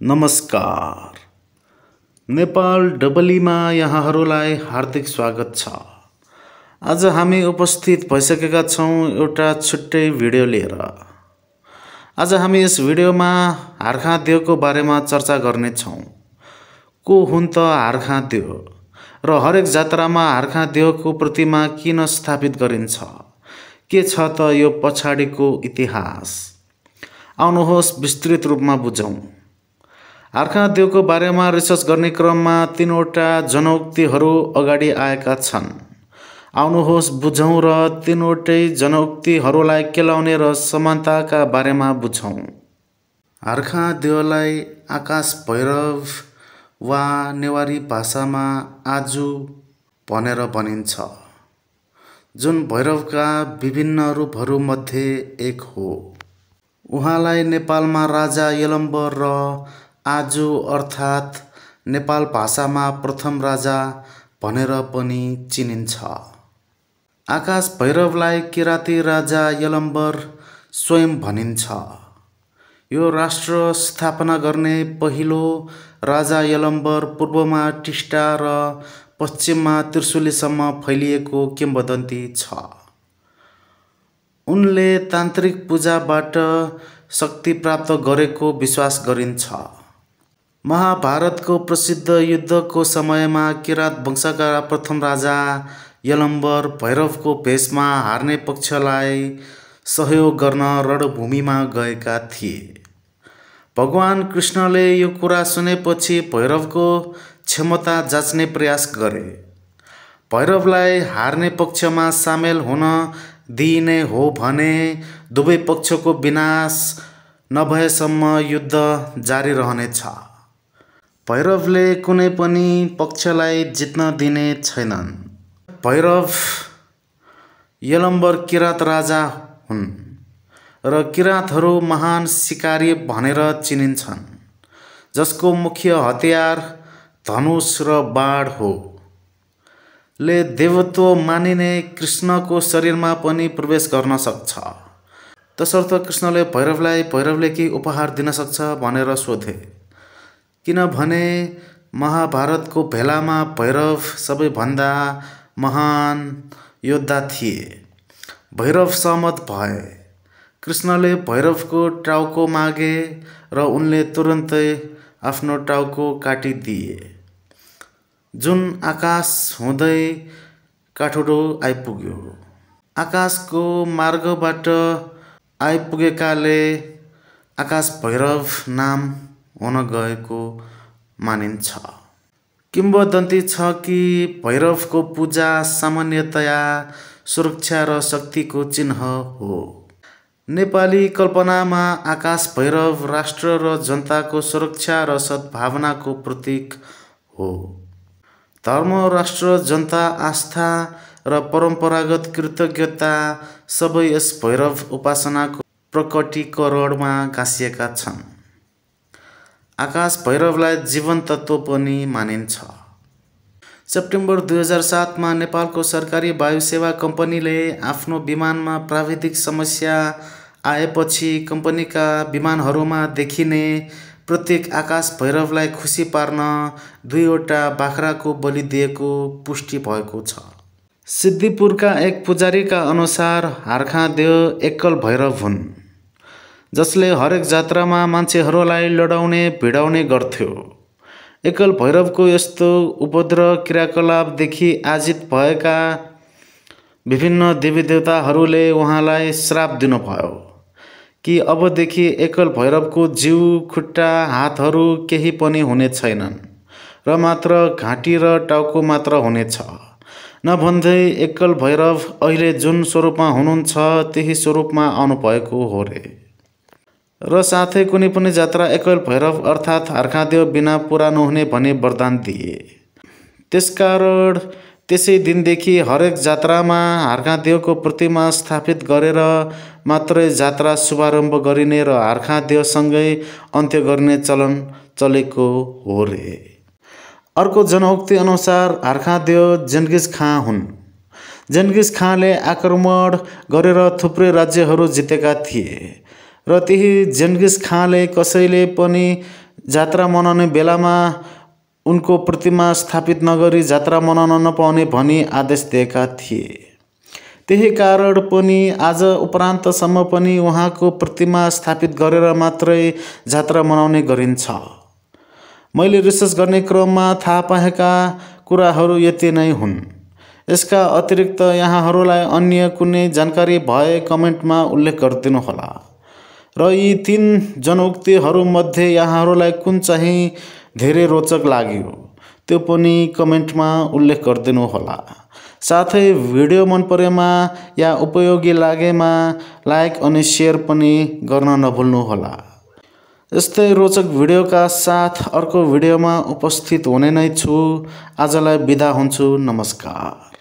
नमस्कार। नेपाल डबलीमा यहाँहरूलाई हार्दिक स्वागत छ। आज हामी उपस्थित भइसकेका छौँ एउटा छुट्टै भिडियो लिएर। आज हामी यस भिडियोमा हार्खादेवको बारेमा चर्चा गर्नेछौँ को हुन् त हार्खादेव र हरेक जात्रामा हार्खादेवको प्रतिमा किन स्थापित गरिन्छ? के छ त यो पछाडिको इतिहास? आउनुहोस् विस्तृत रूपमा बुझौँ। आर्खादेवको बारेमा रिसर्च गर्ने क्रममा तिनवटा जनउक्तिहरू अगाडि आएका छन्। आउनुहोस् बुझौँ र तिनवटै जनउक्तिहरूलाई केलाउने र समानताका बारेमा बुझौँ। आर्खादेवलाई आकाश भैरव वा नेवारी भाषामा आजु भनेर भनिन्छ। जुन भैरवका विभिन्न रूपहरूमध्ये एक हो। उहाँलाई नेपालमा राजा यलम्बर र आजु अर्थात् नेपाल भाषामा प्रथम राजा भनेर पनि चिनिन्छ। आकाश भैरवलाई किराँती राजा यलम्बर स्वयं भनिन्छ। यो राष्ट्र स्थापना गर्ने पहिलो राजा यलम्बर पूर्वमा टिस्टा र पश्चिममा त्रिशुलीसम्म फैलिएको किम्बदन्ती छ। उनले तान्त्रिक पूजाबाट शक्ति प्राप्त गरेको विश्वास गरिन्छ। महाभारतको प्रसिद्ध युद्धको समयमा किराँत वंशका प्रथम राजा यलम्बर भैरवको भेषमा हार्ने पक्षलाई सहयोग गर्न रणभूमिमा गएका थिए। भगवान् कृष्णले यो कुरा सुनेपछि भैरवको क्षमता जाँच्ने प्रयास गरे। भैरवलाई हार्ने पक्षमा सामेल हुन दिइने हो भने दुवै पक्षको विनाश नभएसम्म युद्ध जारी रहनेछ। भैरवले कुनै पनि पक्षलाई जित्न दिने छैनन्। भैरव यलम्बर किराँत राजा हुन् र किराँतहरू महान सिकारी भनेर चिनिन्छन् जसको मुख्य हतियार धनुष र बाढ हो। ले देवत्व मानिने कृष्णको शरीरमा पनि प्रवेश गर्न सक्छ। तसर्थ कृष्णले भैरवलाई भैरवले के उपहार दिन सक्छ भनेर सोधे। किनभने महाभारतको भेलामा भैरव सबैभन्दा महान योद्धा थिए। भैरव सहमत भए। कृष्णले भैरवको टाउको मागे र उनले तुरन्तै आफ्नो टाउको काटिदिए। जुन आकाश हुँदै काठमाडौँ आइपुग्यो। आकाशको मार्गबाट आइपुगेकाले आकाश भैरव नाम हुन गएको मानिन्छ। किम्बदन्ती छ कि भैरवको पूजा सामान्यतया सुरक्षा र शक्तिको चिन्ह हो। नेपाली कल्पनामा आकाश भैरव राष्ट्र र जनताको सुरक्षा र सद्भावनाको प्रतीक हो। धर्म राष्ट्र जनता आस्था र परम्परागत कृतज्ञता सबै यस भैरव उपासनाको प्रकटीकरणमा गाँसिएका छन्। आकाश भैरवलाई जीवन तत्त्व पनि मानिन्छ। सेप्टेम्बर दुई हजार सातमा नेपालको सरकारी वायु सेवा कम्पनीले आफ्नो विमानमा प्राविधिक समस्या आएपछि कम्पनीका विमानहरूमा देखिने प्रत्येक आकाश भैरवलाई खुसी पार्न दुईवटा बाख्राको बलि दिएको पुष्टि भएको छ। सिद्धिपुरका एक पुजारीका अनुसार हार्खादेव एकल भैरव हुन्। जसले हरेक जात्रामा मान्छेहरूलाई लडाउने भिडाउने गर्थ्यो। एकल भैरवको यस्तो उपद्र क्रियाकलापदेखि आजित भएका विभिन्न देवीदेवताहरूले उहाँलाई श्राप दिनुभयो कि अबदेखि एकल भैरवको जिउ खुट्टा हातहरू केही पनि हुने छैनन् र मात्र घाँटी र टाउको मात्र हुनेछ। नभन्दै एकल भैरव अहिले जुन स्वरूपमा हुनुहुन्छ त्यही स्वरूपमा आउनुभएको हो रे। र साथै कुनै पनि जात्रा एकल भैरव अर्थात् हर्खादेव बिना पुरा नहुने भनी वरदान दिए। त्यसकारण त्यसै दिनदेखि हरेक जात्रामा हार्खादेवको प्रतिमा स्थापित गरेर मात्रै जात्रा शुभारम्भ गरिने र हार्खादेवसँगै अन्त्य गर्ने चलन चलेको हो रे। अर्को जनउक्ति अनुसार हार्खादेव जेन्गिस खाँ हुन्। जेन्गिस खाँले आक्रमण गरेर थुप्रै राज्यहरू जितेका थिए। र त्यही जेन्गिस खाँले कसैले पनि जात्रा मनाउने बेलामा उनको प्रतिमा स्थापित नगरी जात्रा मनाउन नपाउने भनी आदेश दिएका थिए। त्यही कारण पनि आज उपरान्तसम्म पनि उहाँको प्रतिमा स्थापित गरेर मात्रै जात्रा मनाउने गरिन्छ। मैले रिसर्च गर्ने क्रममा थाहा पाएका कुराहरू यति नै हुन्। यसका अतिरिक्त यहाँहरूलाई अन्य कुनै जानकारी भए कमेन्टमा उल्लेख गरिदिनुहोला। र यी तिन जनउक्तिहरूमध्ये यहाँहरूलाई कुन चाहिँ धेरै रोचक लाग्यो त्यो पनि कमेन्टमा उल्लेख गरिदिनुहोला। साथै भिडियो मन परेमा या उपयोगी लागेमा लाइक अनि सेयर पनि गर्न नभुल्नुहोला। यस्तै रोचक भिडियोका साथ अर्को भिडियोमा उपस्थित हुने नै छु। आजलाई बिदा हुन्छु। नमस्कार।